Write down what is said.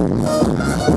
何?